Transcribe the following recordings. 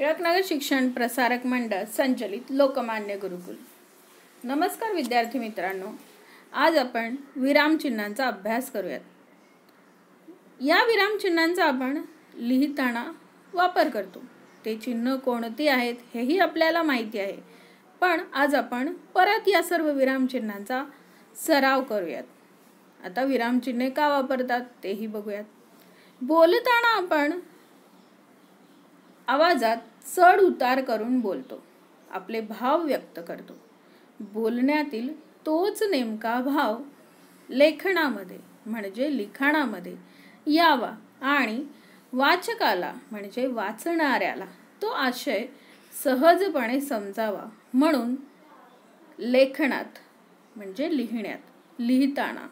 टिळकनगर शिक्षण प्रसारक मंडळ संचलित लोकमान्य गुरुकुल. नमस्कार विद्यार्थी मित्रांनो आज आपण विरामचिन्हांचा अभ्यास करूयात. या विरामचिन्हांचा आपण लिहिताना वापर करतो. ते चिन्ह कोणती आहेत हेही आपल्याला माहिती आहे. पण आज आपण परत या सर्व विरामचिन्हांचा सराव करूयात. आता विरामचिन्हे का वापरतात तेही बघूयात. बोलताना आपण आवाजात चढ उतार करून बोलतो. आपले भाव व्यक्त करतो. बोलण्यातील तोच नेमका भाव लेखनामध्ये म्हणजे लिखाणामध्ये यावा आणि वाचकाला म्हणजे वाचणाऱ्याला तो आशय सहजपणे समजावा म्हणून लेखनात म्हणजे लिहिण्यात लिहिताना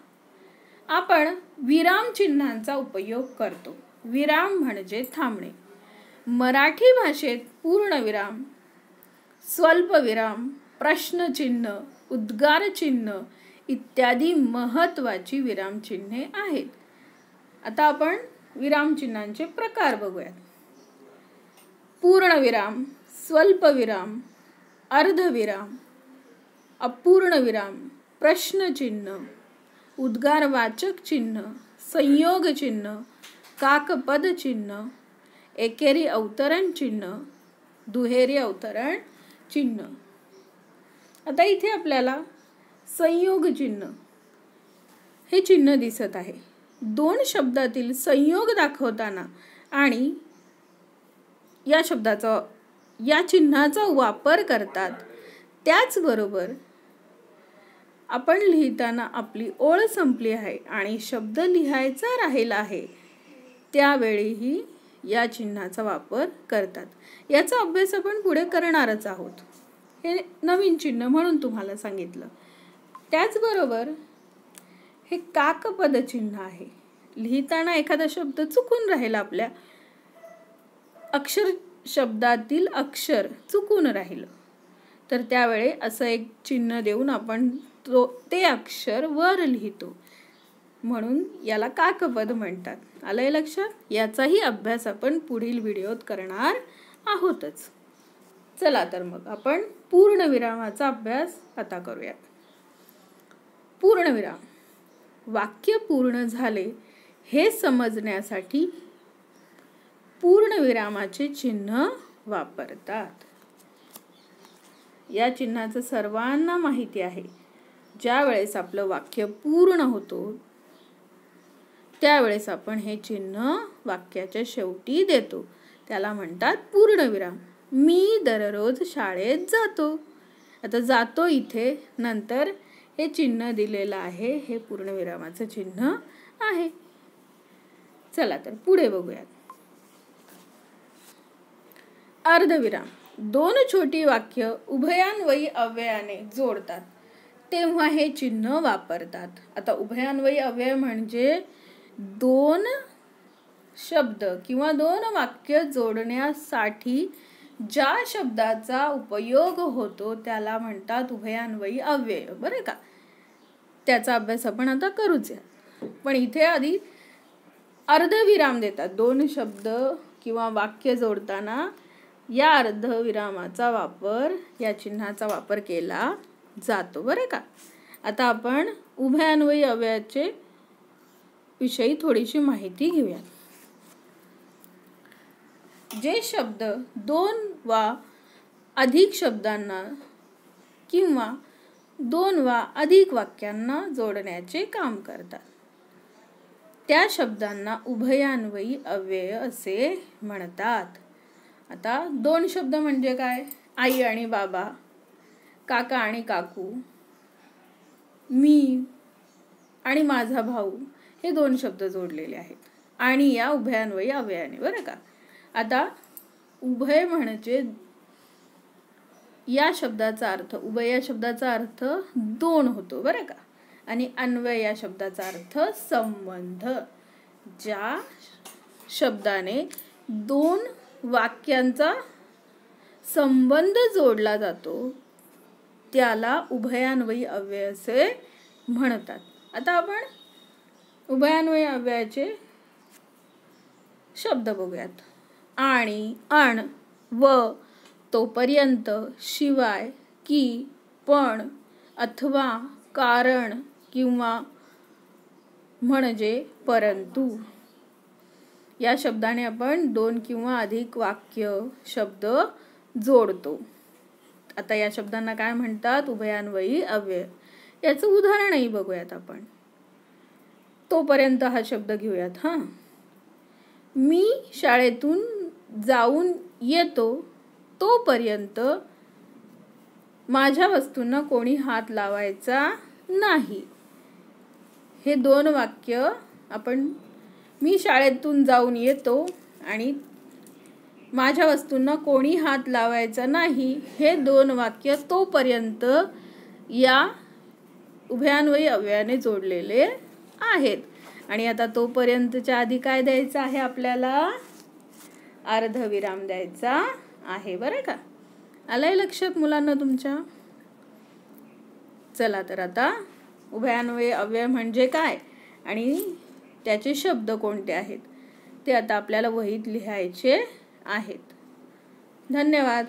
आपण विरामचिन्हांचा उपयोग करतो. विराम म्हणजे थांबणे. मराठी भाषेत पूर्णविराम स्वल्पविराम प्रश्नचिन्ह उद्गारचिन्ह इत्यादी महत्त्वाची विरामचिन्हे आहेत. आता आपण विरामचिन्हांचे प्रकार बघूयात. पूर्णविराम स्वल्पविराम अर्धविराम अपूर्णविराम प्रश्नचिन्ह उद्गारवाचक चिन्ह संयोगचिन्ह काकपदचिन्ह काकपद चिन्ह एकेरी अवतरण चिन्ह दुहेरी अवतरण चिन्ह. आता इथे आपल्याला संयोग चिन्ह. हे चिन्ह दिसत आहे. दोन शब्दातील संयोग दाखवताना आणि या शब्दाचा या चिन्हाचा वापर करतात. त्याचबरोबर आपण लिहिताना आपली ओळ संपली आहे आणि शब्द लिहायचा राहिला आहे. त्यावेळीही या चिन्हाचा वापर करतात. याचा अभ्यास आपण पुढे करणारच आहोत. हे नवीन चिन्ह म्हणून तुम्हाला सांगितलं. त्याचबरोबर हे काकपद चिन्ह आहे. लिहिताना एखादा शब्द चुकून राहिला आपल्या अक्षर शब्दातील अक्षर चुकून राहिलं. तर त्यावेळे असं एक चिन्ह देऊन आपण तो ते अक्षर वर लिहितो. म्हणून याला काकपद म्हणतात. आलंय लक्षात? याचाही अभ्यास आपण पुढील व्हिडिओत करणार आहोतच. चला तर मग आपण पूर्णविरामाचा अभ्यास आता करूयात. पूर्णविराम. वाक्य पूर्ण झाले हे समजण्यासाठी पूर्णविरामाचे चिन्ह वापरतात. या चिन्हाचं सर्वांना माहिती आहे. ज्या वेळेस आपलं वाक्य पूर्ण होतो त्यावेळेस आपण हे चिन्ह वाक्याच्या शेवटी देतो. त्याला म्हणतात पूर्णविराम. मी दररोज शाळेत जातो. आता जातो इथे नंतर हे चिन्ह दिलेलं आहे हे पूर्णविरामाचं चिन्ह आहे. चला तर पुढे बघूयात. अर्धविराम. दोन छोटी वाक्य उभयान्वयी अव्ययाने जोडतात. तेव्हा हे चिन्ह वापरतात. आता उभयान्वयी अव्यय म्हणजे दोन शब्द किंवा दोन वाक्य जोडण्यासाठी ज्या शब्दाचा उपयोग होतो त्याला म्हणतात उभयान्वयी अव्यय. बरं का? त्याचा अभ्यास आपण आता करूच या. पण इथे आधी अर्धविराम देतात. दोन शब्द किंवा वाक्य जोडताना या अर्धविरामाचा वापर या चिन्हाचा वापर केला जातो. बरं का? आता आपण उभयान्वयी अव्ययाचे विषयी थोडीशी माहिती घेऊया जे शब्द दोन वा अधिक शब्दांना किंवा दोन वा अधिक वाक्यांना जोडण्याचे काम करतात. त्या शब्दांना उभयान्वयी अव्यय असे म्हणतात. आता दोन शब्द म्हणजे काय? आई आणि बाबा काका आणि काकू मी आणि माझा भाऊ हे दोन शब्द जोडलेले आहेत. आणि या उभयान्वयी अव्ययाने बरं का? आता उभय म्हणजे या शब्दाचा अर्थ उभय या शब्दाचा अर्थ दोन होतो बरं का? आणि अन्वय या शब्दाचा अर्थ संबंध ज्या शब्दाने दोन वाक्यांचा संबंध जोडला जातो त्याला उभयान्वयी अव्यय असे म्हणतात. आता आपण उभयान्वयी अव्ययाचे शब्द बघूयात. आणि अण व तोपर्यंत शिवाय की पण अथवा कारण किंवा म्हणजे परंतु. या शब्दाने आपण दोन किंवा अधिक वाक्य शब्द जोडतो. आता या शब्दांना काय म्हणतात? उभयान्वयी अव्यय. याचं उदाहरणही बघूयात आपण. तोपर्यंत हा शब्द घेऊयात हां. मी शाळेतून जाऊन येतो तोपर्यंत माझ्या वस्तूंना कोणी हात लावायचा नाही. हे दोन वाक्य आपण मी शाळेतून जाऊन येतो आणि माझ्या वस्तूंना कोणी हात लावायचा नाही हे दोन वाक्य तोपर्यंत या उभयान्वयी अव्ययाने जोडलेले आहेत. आणि आता तोपर्यंतच्या आधी काय द्यायचं आहे आपल्याला? अर्धविराम द्यायचा आहे बरं का? आलंय लक्षात मुलांना तुमच्या? चला तर आता उभयान्वय अव्यय म्हणजे काय आणि त्याचे शब्द कोणते आहेत ते आता आपल्याला वहीत लिहायचे आहेत. धन्यवाद.